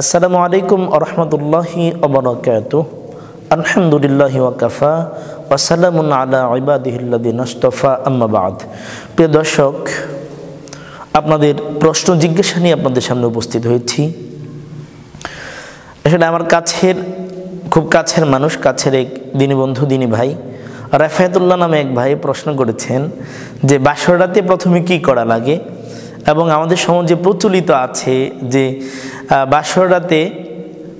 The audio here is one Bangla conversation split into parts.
আসসালামু আলাইকুম আরহামতুল্লাহি অবরকাত আলহামদুলিল্লাহ ওয়াকাফা ওয়াসালামুন আলা ইবাদিহিল্লাদিন আস্তফা। আম্মাবাদ প্রিয় দর্শক, আপনাদের প্রশ্ন, জিজ্ঞাসা নিয়ে আপনাদের সামনে উপস্থিত হয়েছি। আসলে আমার কাছের, খুব কাছের মানুষ, কাছের এক দিনী বন্ধু দিনী ভাই, রাফায়তুল্লাহ নামে এক ভাই প্রশ্ন করেছেন যে বাসরাতে প্রথমে কি করা লাগে? এবং আমাদের সমাজে প্রচলিত আছে যে বাসরাতে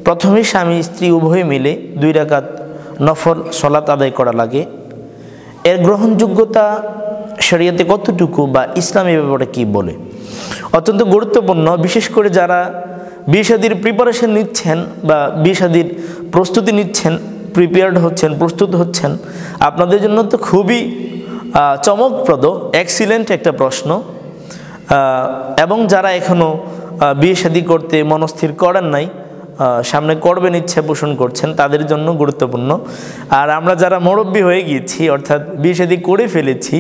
প্রথমে স্বামী স্ত্রী উভয় মিলে দুই রাকাত নফল সলাত আদায় করা লাগে। এর গ্রহণযোগ্যতা শরীয়তে কতটুকু বা ইসলামী ব্যাপারে কি বলে? অত্যন্ত গুরুত্বপূর্ণ, বিশেষ করে যারা বিয়ে প্রিপারেশন নিচ্ছেন বা বিয়ে প্রস্তুতি নিচ্ছেন প্রিপেয়ার্ড হচ্ছেন, প্রস্তুত হচ্ছেন, আপনাদের জন্য তো খুবই চমকপ্রদ এক্সিলেন্ট একটা প্রশ্ন। এবং যারা এখনও বিয়ে শাদী করতে মনস্থির করেন নাই সামনে করবেন, ইচ্ছে পোষণ করছেন, তাদের জন্য গুরুত্বপূর্ণ। আর আমরা যারা মুরব্বী হয়ে গিয়েছি, অর্থাৎ বিয়ে শাদী করে ফেলেছি,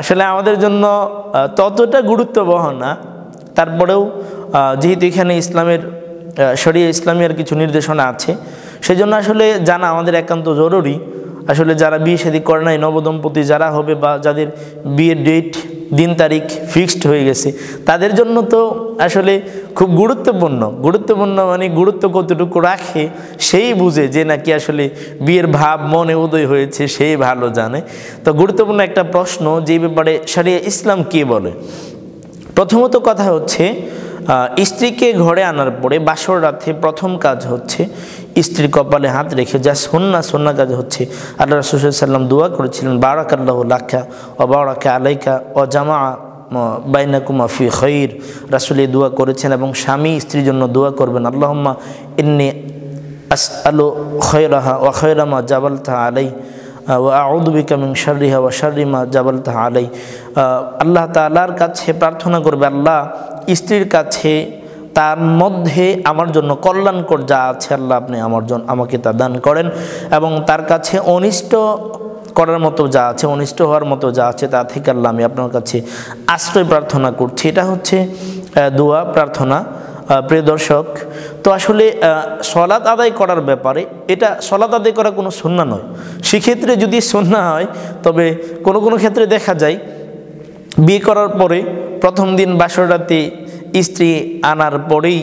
আসলে আমাদের জন্য ততটা গুরুত্ববহ না। তারপরেও যেহেতু এখানে ইসলামের শরীয় ইসলামের কিছু নির্দেশনা আছে, সেজন্য আসলে জানা আমাদের একান্ত জরুরি। আসলে যারা বিয়ে শাদী করে নাই, নবদম্পতি যারা হবে বা যাদের বিয়ের ডেট দিন তারিখ ফিক্সড হয়ে গেছে। তাদের জন্য তো আসলে খুব গুরুত্বপূর্ণ। গুরুত্বপূর্ণ মানে গুরুত্ব কতটুকু রাখে সেই বুঝে যে নাকি আসলে বিয়ের ভাব মনে উদয় হয়েছে সেই ভালো জানে। তো গুরুত্বপূর্ণ একটা প্রশ্ন যে ব্যাপারে সারিয়া ইসলাম কে বলে? প্রথমত কথা হচ্ছে স্ত্রীকে ঘরে আনার পরে বাসর রাতে প্রথম কাজ হচ্ছে স্ত্রীর কপালে হাত রেখে যা সন্না সন্না কাজ হচ্ছে। আল্লাহ রসুল্লাম দোয়া করেছিলেন, বারাকাল্লাহ লাখা ও বারাকা আলাইকা ও জামা বাইনাকুমা ফি খৈর। রাসুল এই দোয়া করেছেন এবং স্বামী স্ত্রীর জন্য দোয়া করবেন, আল্লাহম্মা ইন্নি আস আলো খৈরাহা ও খৈরামা জাবালতা আলাই ও আউদবিকা মিং শারিহা ও শারিমা জাবালতা আলাই আল্লাহ তালার কাছে প্রার্থনা করবে, আল্লাহ, স্ত্রীর কাছে তার মধ্যে আমার জন্য কল্যাণকর যা আছে আল্লাহ আপনি আমার জন্য আমাকে তা দান করেন এবং তার কাছে অনিষ্ট করার মতো যা আছে, অনিষ্ট হওয়ার মতো যা আছে তা থেকে আল্লাহ আমি আপনার কাছে আশ্রয় প্রার্থনা করছি। এটা হচ্ছে দোয়া প্রার্থনা। প্রিয় দর্শক, তো আসলে সলাদ আদায় করার ব্যাপারে এটা সলাদ আদায় করা কোনো সন্না নয়। সেক্ষেত্রে যদি সন্না হয়, তবে কোনো কোনো ক্ষেত্রে দেখা যায়, বিয়ে করার পরে প্রথম দিন বাসর রাতে স্ত্রী আনার পরেই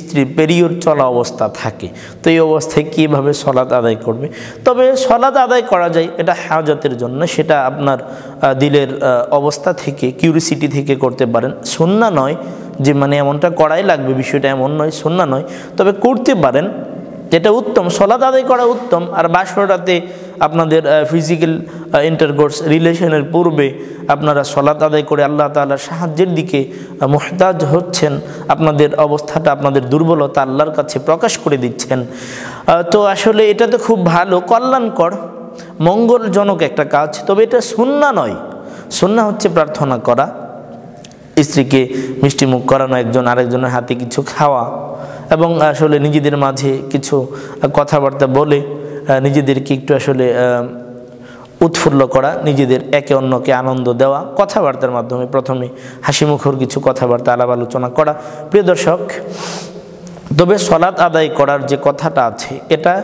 স্ত্রী পেরিয়ড চলা অবস্থা থাকে। তো এই অবস্থায় কীভাবে সলাদ আদায় করবে? তবে সলাদ আদায় করা যায়, এটা হাজতের জন্য, সেটা আপনার দিলের অবস্থা থেকে কিউরিসিটি থেকে করতে পারেন। সন্না নয় যে মানে এমনটা করাই লাগবে, বিষয়টা এমন নয়, সন্না নয়। তবে করতে পারেন, যেটা উত্তম সলাদ আদায় করা উত্তম। আর বাসরাতে আপনাদের ফিজিক্যাল ইন্টারকোর্স রিলেশনের পূর্বে আপনারা সলাত আদায় করে আল্লাহ তালার সাহায্যের দিকে মোহতাজ হচ্ছেন। আপনাদের অবস্থাটা, আপনাদের দুর্বলতা আল্লাহর কাছে প্রকাশ করে দিচ্ছেন। তো আসলে এটা তো খুব ভালো, কল্যাণকর, মঙ্গলজনক একটা কাজ। তবে এটা সুন্না নয়। সুন্না হচ্ছে প্রার্থনা করা। স্ত্রীকে মিষ্টিমুখ করানো, একজন আরেকজনের হাতে কিছু খাওয়া এবং আসলে নিজেদের মাঝে কিছু কথাবার্তা বলে নিজেদেরকে একটু আসলে উৎফুল্ল করা, নিজেদের একে অন্যকে আনন্দ দেওয়া, কথাবার্তার মাধ্যমে প্রথমে হাসিমুখর কিছু কথাবার্তা, আলাপ আলোচনা করা। প্রিয় দর্শক, তবে সলাৎ আদায় করার যে কথাটা আছে, এটা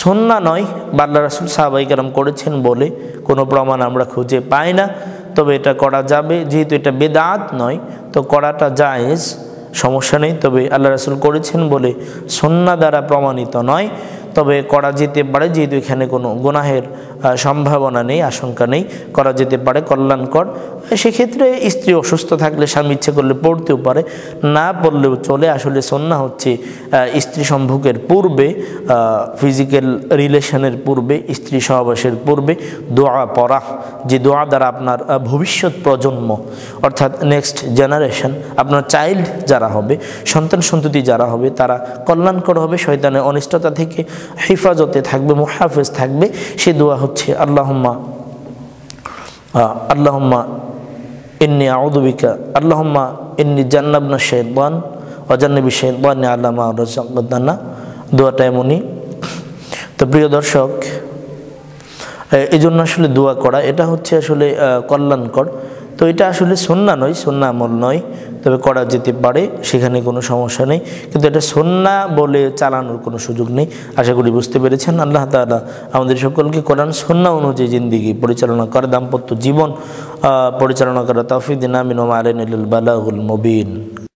সন্না নয়, বাল্লা রাসুল সাহাবাইকারাম করেছেন বলে কোনো প্রমাণ আমরা খুঁজে পাই না। তবে এটা করা যাবে, যেহেতু এটা বেদাত নয়, তো করাটা জায়েজ, সমস্যা নেই। তবে আল্লাহ রাসুল করেছেন বলে সন্না দ্বারা প্রমাণিত নয়। তবে করা যেতে পারে, যেহেতু এখানে কোনো গুনাহের সম্ভাবনা নেই, আশঙ্কা নেই, করা যেতে পারে কল্যাণকর। সেক্ষেত্রে স্ত্রী অসুস্থ থাকলে স্বামী ইচ্ছে করলে পড়তেও পারে, না পড়লেও চলে। আসলে সন্না হচ্ছে স্ত্রী সম্ভোগের পূর্বে ফিজিক্যাল রিলেশনের পূর্বে, স্ত্রী সহবাসের পূর্বে দোয়া পড়া, যে দোয়া দ্বারা আপনার ভবিষ্যৎ প্রজন্ম, অর্থাৎ নেক্সট জেনারেশন আপনার চাইল্ড যারা হবে, সন্তান সন্ততি যারা হবে, তারা কল্যাণকর হবে, শয়তানের অনিষ্টতা থেকে হেফাজতে থাকবে, মুহাফেজ থাকবে, সে দোয়া হচ্ছে, আল্লাহম্মা আল্লাহম্মা ইন্নি আউদুবিকা আল্লাহম্মা ইন্নি জান্নাবনা শেদান অজান্নবী শেদান আল্লামা রাজান্না দোয়াটা এমনই। তো প্রিয় দর্শক এই জন্য আসলে দোয়া করা, এটা হচ্ছে আসলে কল্যাণকর। তো এটা আসলে সন্না নয়, সন্না আমল নয়। তবে করা যেতে পারে, সেখানে কোনো সমস্যা নেই। কিন্তু এটা সন্না বলে চালানোর কোনো সুযোগ নেই। আশা করি বুঝতে পেরেছেন। আল্লাহ তালা আমাদের সকলকে কোরআন, সন্না অনুযায়ী জিন্দিগি পরিচালনা করে দাম্পত্য জীবন পরিচালনা করা তফিদিন আমিন। ওমারেন বালাহুল মুবিন।